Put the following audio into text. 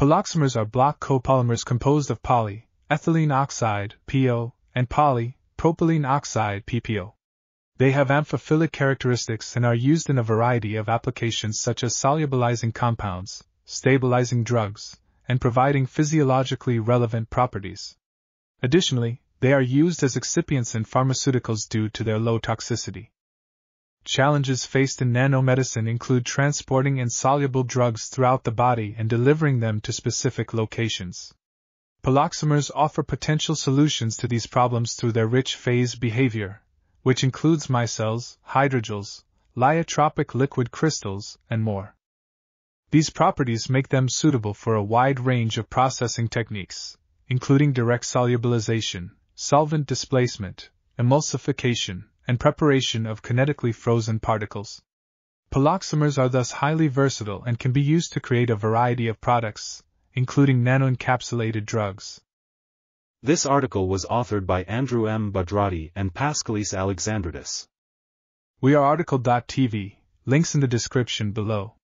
Poloxamers are block copolymers composed of poly, ethylene oxide, PEO, and poly, propylene oxide, PPO. They have amphiphilic characteristics and are used in a variety of applications such as solubilizing compounds, stabilizing drugs, and providing physiologically relevant properties. Additionally, they are used as excipients in pharmaceuticals due to their low toxicity. Challenges faced in nanomedicine include transporting insoluble drugs throughout the body and delivering them to specific locations. Poloxamers offer potential solutions to these problems through their rich phase behavior, which includes micelles, hydrogels, lyotropic liquid crystals, and more. These properties make them suitable for a wide range of processing techniques, including direct solubilization, solvent displacement, emulsification, and preparation of kinetically frozen particles. Poloxamers are thus highly versatile and can be used to create a variety of products, including nanoencapsulated drugs. This article was authored by Andrew M. Bodratti and Paschalis Alexandridis. We are RTCL.TV, links in the description below.